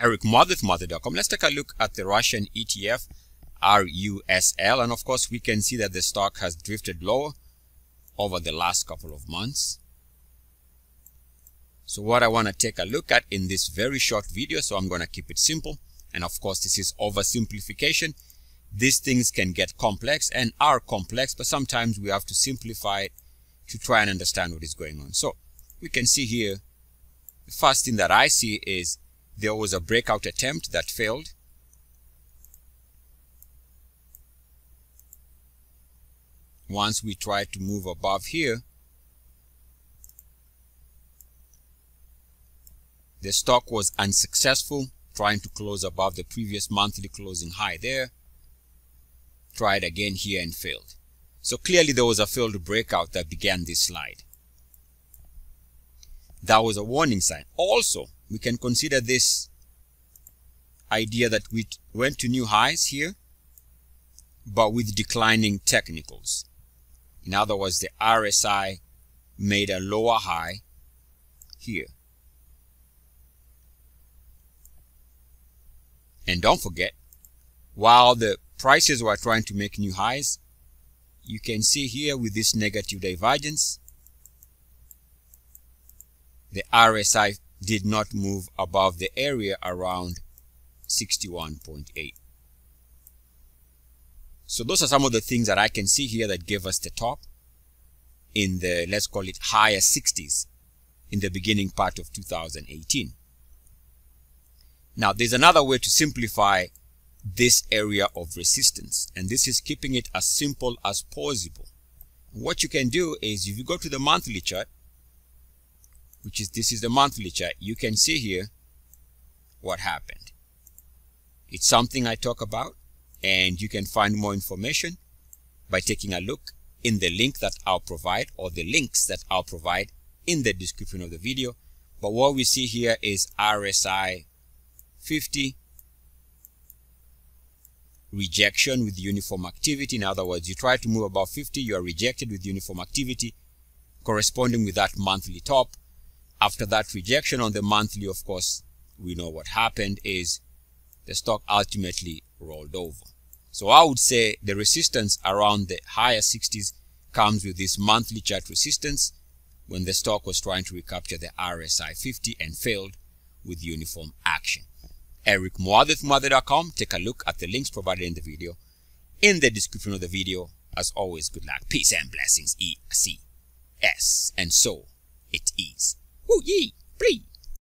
Eric Let's take a look at the Russian ETF RUSL. And of course, we can see that the stock has drifted lower over the last couple of months. So what I want to take a look at in this very short video, so I'm going to keep it simple. And of course, this is oversimplification. These things can get complex and are complex, but sometimes we have to simplify it to try and understand what is going on. So we can see here, the first thing that I see is there was a breakout attempt that failed. Once we try to move above here, the stock was unsuccessful trying to close above the previous monthly closing high there. Tried again here and failed. So clearly there was a failed breakout that began this slide. That was a warning sign. Also, we can consider this idea that we went to new highs here, but with declining technicals. In other words, the RSI made a lower high here. And don't forget, while the prices were trying to make new highs, you can see here with this negative divergence, the RSI did not move above the area around 61.8. So those are some of the things that I can see here that gave us the top in the, let's call it higher 60s in the beginning part of 2018. Now there's another way to simplify this area of resistance and this is keeping it as simple as possible. What you can do is if you go to the monthly chart which is this is the monthly chart. You can see here what happened. It's something I talk about and you can find more information by taking a look in the link that I'll provide or the links that I'll provide in the description of the video. But what we see here is RSI 50 rejection with uniform activity. In other words you try to move above 50 you are rejected with uniform activity corresponding with that monthly top after that rejection on the monthly, of course, we know what happened is the stock ultimately rolled over. So I would say the resistance around the higher 60s comes with this monthly chart resistance when the stock was trying to recapture the RSI 50 and failed with uniform action. Eric from Take a look at the links provided in the video. In the description of the video, as always, good luck, peace and blessings, E C S, and so it is. Ooh, yee, please.